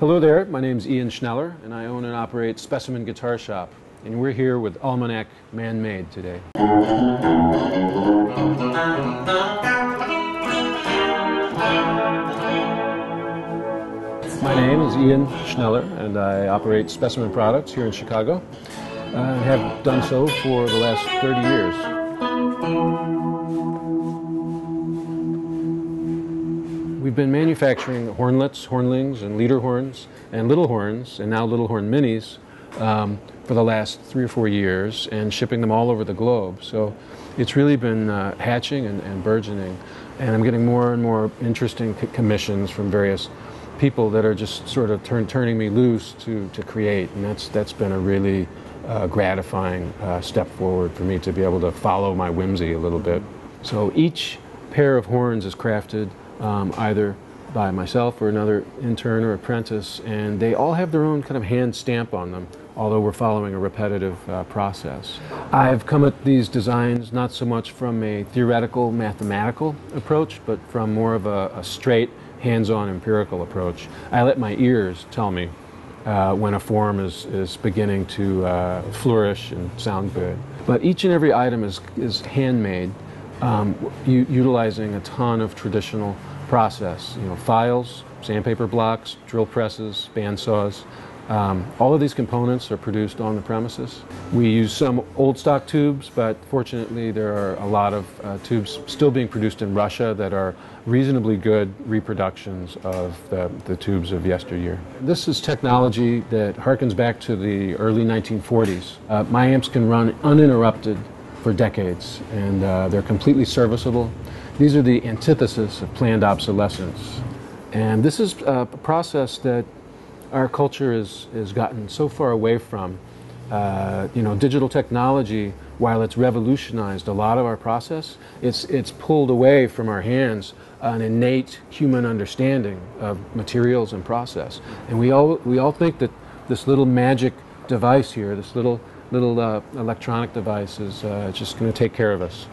Hello there, my name is Ian Schneller, and I own and operate Specimen Guitar Shop. And we're here with Almanac Man Made today. My name is Ian Schneller, and I operate Specimen Products here in Chicago. I have done so for the last 30 years. We've been manufacturing hornlets, hornlings, and leader horns, and little horns, and now little horn minis um, for the last three or four years, and shipping them all over the globe. So it's really been uh, hatching and, and, burgeoning, and I'm getting more and more interesting commissions from various people that are just sort of turn, turning me loose to, to create, and that's that's been a really uh, gratifying uh, step forward for me to be able to follow my whimsy a little bit. So each pair of horns is crafted um, either by myself or another intern or apprentice, and they all have their own kind of hand stamp on them, although we're following a repetitive uh, process. I've come at these designs not so much from a theoretical mathematical approach, but from more of a, a straight hands-on empirical approach. I let my ears tell me uh, when a form is, is beginning to uh, flourish and sound good. But each and every item is, is handmade, um, utilizing a ton of traditional process. You know, files, sandpaper blocks, drill presses, bandsaws, um, all of these components are produced on the premises. We use some old stock tubes, but fortunately there are a lot of uh, tubes still being produced in Russia that are reasonably good reproductions of the, the tubes of yesteryear. This is technology that harkens back to the early 1940s. Uh, my amps can run uninterrupted for decades, and uh, they're completely serviceable. These are the antithesis of planned obsolescence. And this is a process that our culture has, has gotten so far away from. Uh, you know, digital technology, while it's revolutionized a lot of our process, it's, it's pulled away from our hands an innate human understanding of materials and process. And we all, we all think that this little magic device here, this little, little uh, electronic device is uh, just going to take care of us.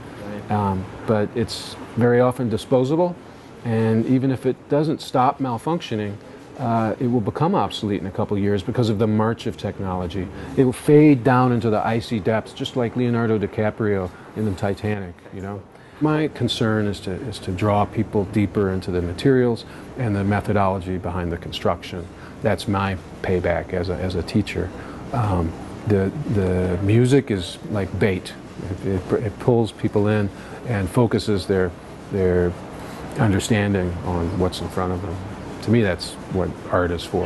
Um, but it's very often disposable, and even if it doesn't stop malfunctioning, uh, it will become obsolete in a couple years because of the march of technology. It will fade down into the icy depths, just like Leonardo DiCaprio in the Titanic, you know. My concern is to, is to draw people deeper into the materials and the methodology behind the construction. That's my payback as a, as a teacher. Um, the, the music is like bait. It, it, it pulls people in and focuses their, their understanding on what's in front of them to me, that's what art is for.